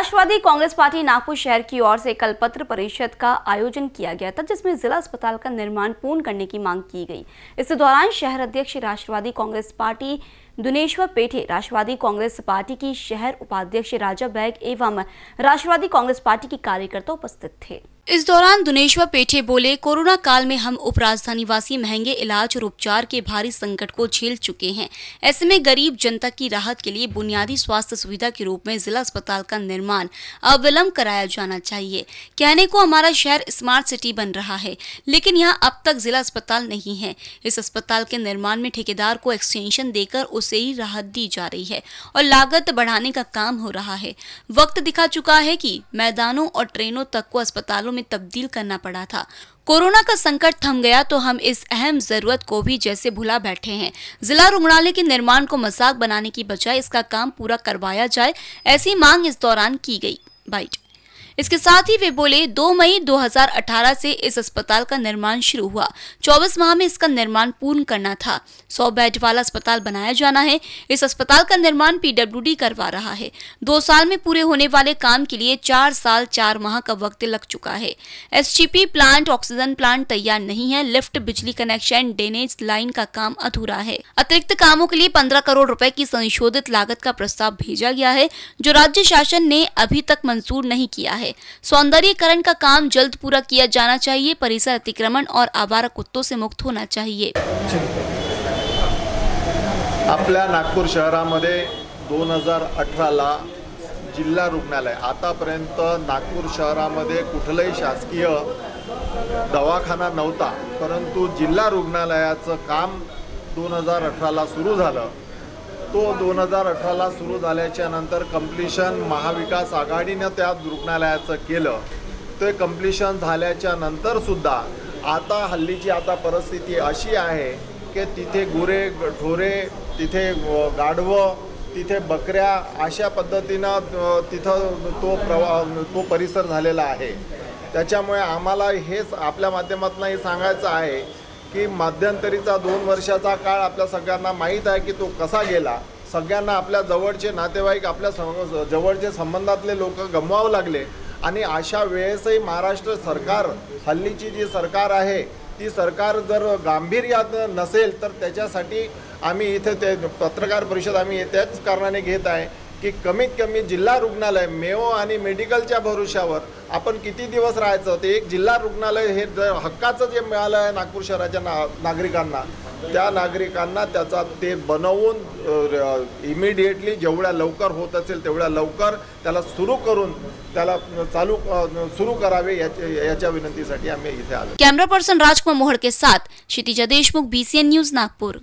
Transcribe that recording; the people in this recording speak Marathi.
राष्ट्रवादी कांग्रेस पार्टी नागपुर शहर की ओर से कल पत्र परिषद का आयोजन किया गया था, जिसमें जिला अस्पताल का निर्माण पूर्ण करने की मांग की गई। इस दौरान शहर अध्यक्ष Rashtrawadi Congress party Duneshwar Pethe, Rashtrawadi Congress party की शहर उपाध्यक्ष राजा बैग एवं राष्ट्रवादी कांग्रेस पार्टी के कार्यकर्ता उपस्थित थे। इस दौरान दुनेश्वर पेठे बोले, कोरोना काल में हम उपराजधानी वासी महँगे इलाज और उपचार के भारी संकट को झेल चुके हैं। ऐसे में गरीब जनता की राहत के लिए बुनियादी स्वास्थ्य सुविधा के रूप में जिला अस्पताल का निर्माण अविलंब कराया जाना चाहिए। कहने को हमारा शहर स्मार्ट सिटी बन रहा है, लेकिन यहाँ अब तक जिला अस्पताल नहीं है। इस अस्पताल के निर्माण में ठेकेदार को एक्सटेंशन देकर उसे ही राहत दी जा रही है और लागत बढ़ाने का काम हो रहा है। वक्त दिखा चुका है की मैदानों और ट्रेनों तक को अस्पतालों में में तब्दील करना पड़ा था। कोरोना का संकट थम गया तो हम इस अहम ज़रूरत को भी जैसे भुला बैठे हैं। जिला रुग्णालय के निर्माण को मज़ाक बनाने की बजाय इसका काम पूरा करवाया जाए, ऐसी मांग इस दौरान की गई। बाइट इसके साथ ही वे बोले 2 मई 2018 से इस अस्पताल का निर्माण शुरू हुआ। 24 माह में इसका निर्माण पूर्ण करना था। 100 बेड वाला अस्पताल बनाया जाना है। इस अस्पताल का निर्माण पीडब्ल्यूडी करवा रहा है। दो साल में पूरे होने वाले काम के लिए चार साल, चार माह का वक्त लग चुका है। एस प्लांट, ऑक्सीजन प्लांट तैयार नहीं है। लिफ्ट, बिजली कनेक्शन, ड्रेनेज लाइन का काम अधूरा है। अतिरिक्त कामों के लिए पंद्रह करोड़ रूपए की संशोधित लागत का प्रस्ताव भेजा गया है, जो राज्य शासन ने अभी तक मंजूर नहीं किया है। सौंदर्यकरण का काम जल्द पूरा किया जाना चाहिए परिसर अतिक्रमण और आवारा कुत्तों से मुक्त होना चाहिए। आपल्या नागपूर शहरामध्ये दोन हजार अठराला जिल्हा रुग्णालय आतापर्यंत नागपूर शहरामध्ये कुठलंही शासकीय दवाखाना नव्हता परंतु जिल्हा रुग्णालयाचं काम दोन हजार अठराला सुरू झालं. तो दोन हजार अठराला सुरू झाल्याच्यानंतर कम्प्लिशन महाविकास आघाडीनं त्या रुग्णालयाचं केलं. ते कम्प्लिशन झाल्याच्या नंतरसुद्धा आता हल्लीची आता परिस्थिती अशी आहे की तिथे गुरे ढोरे तिथे गाढवं तिथे बकऱ्या अशा पद्धतीनं तिथं तो प्रवा तो परिसर झालेला आहे. त्याच्यामुळे आम्हाला हेच आपल्या माध्यमातून हे सांगायचं आहे की मध्यंतरीचा दोन वर्षाचा काळ आपल्या सगळ्यांना माहीत आहे की तो कसा गेला. सगळ्यांना आपल्या जवळचे नातेवाईक आपल्या जवळचे संबंधातले लोक गमवावं लागले. आणि अशा वेळेसही महाराष्ट्र सरकार हल्लीची जी सरकार आहे ती सरकार जर गांभीर्यात नसेल तर त्याच्यासाठी आम्ही इथे ते पत्रकार परिषद आम्ही त्याच कारणाने घेत आहे. की कमीत कमी जिल्हा रुग्णालय मेओ आणि मेडिकलच्या भरोशावर आपण किती दिवस राहायचं? ते एक जिल्हा रुग्णालय हे जर हक्काचं जे मिळालं आहे नागपूर शहराच्या ना नागरिकांना त्या नागरिकांना त्याचा ते बनवून इमिडिएटली जेवढ्या लवकर होत असेल तेवढ्या लवकर त्याला सुरू करून त्याला चालू सुरू करावे याच्या विनंतीसाठी आम्ही इथे आलो. कॅमेरा पर्सन राजकुमार मोहडके साथ क्षितिजा देशमुख बीसीएन न्यूज नागपूर.